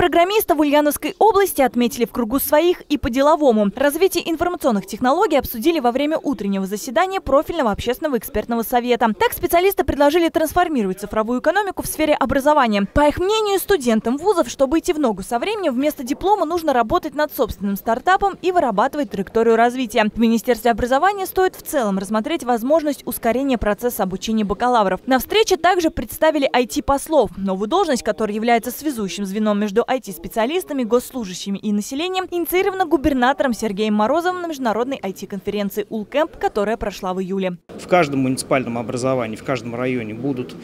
программистов в Ульяновской области отметили в кругу своих и по-деловому. Развитие информационных технологий обсудили во время утреннего заседания профильного общественного экспертного совета. Так специалисты предложили трансформировать цифровую экономику в сфере образования. По их мнению, студентам вузов, чтобы идти в ногу со временем, вместо диплома нужно работать над собственным стартапом и вырабатывать траекторию развития. В Министерстве образования стоит в целом рассмотреть возможность ускорения процесса обучения бакалавров. На встрече также представили IT-послов, новую должность, которая является связующим звеном между IT-специалистами, госслужащими и населением, инициирована губернатором Сергеем Морозовым на международной IT-конференции «Улкэмп», которая прошла в июле. В каждом муниципальном образовании, в каждом районе будут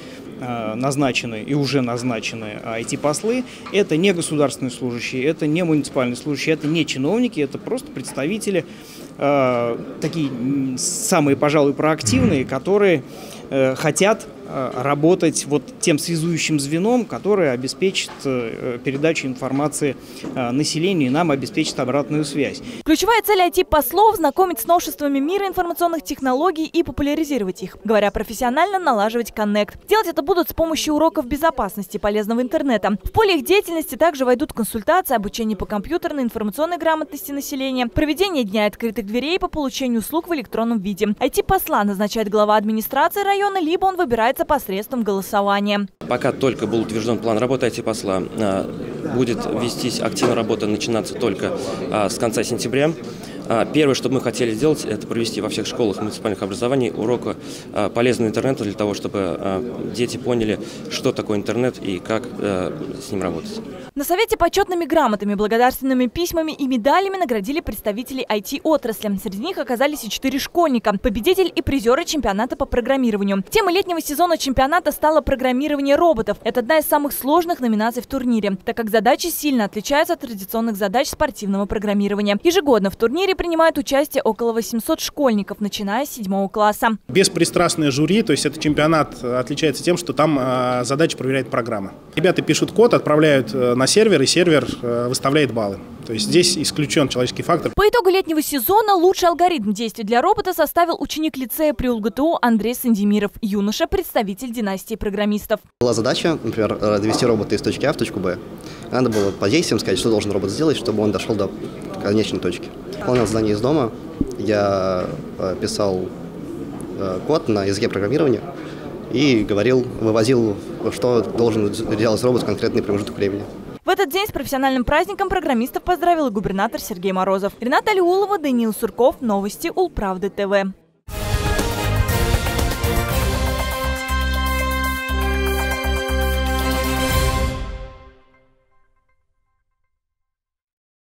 э, назначены и уже назначены IT-послы. Это не государственные служащие, это не муниципальные служащие, это не чиновники, это просто представители, э, такие самые, пожалуй, проактивные, которые э, хотят работать вот тем связующим звеном, которое обеспечит э, передачу информации э, населению и нам обеспечит обратную связь. Ключевая цель IT-послов – знакомить с новшествами мира информационных технологий и популяризировать их. Говоря профессионально, налаживать коннект. Делать это будут с помощью уроков безопасности полезного интернета. В поле их деятельности также войдут консультации, обучение по компьютерной информационной грамотности населения, проведение дня открытых дверей по получению услуг в электронном виде. IT-посла назначает глава администрации района, либо он выбирает решается посредством голосования. Пока только был утвержден план работы IT-посла, а, будет вестись активная работа, начинаться только а, с конца сентября. А, первое, что мы хотели сделать, это провести во всех школах муниципальных образований урок а, полезного интернета для того, чтобы а, дети поняли, что такое интернет и как с ним работать. На Совете почетными грамотами, благодарственными письмами и медалями наградили представителей IT-отрасли. Среди них оказались и четыре школьника, победитель и призеры чемпионата по программированию. Темой летнего сезона чемпионата стало программирование роботов. Это одна из самых сложных номинаций в турнире, так как задачи сильно отличаются от традиционных задач спортивного программирования. Ежегодно в турнире принимают участие около 800 школьников, начиная с 7 класса. Беспристрастное жюри, то есть этот чемпионат отличается тем, что там э, задачи проверяет программа. Ребята пишут код, отправляют э, на сервер, и сервер э, выставляет баллы. То есть здесь исключен человеческий фактор. По итогу летнего сезона лучший алгоритм действий для робота составил ученик лицея при УЛГТУ Андрей Сандемиров, юноша, представитель династии программистов. Была задача, например, довести робота из точки А в точку Б. Надо было по действиям сказать, что должен робот сделать, чтобы он дошел до конечной точки. Выполнял задание из дома, я э, писал э, код на языке программирования и говорил, вывозил, что должен делать робот в конкретный промежуток времени. В этот день с профессиональным праздником программистов поздравил губернатор Сергей Морозов. Рената Алиулова, Даниил Сурков, Новости Улправды ТВ.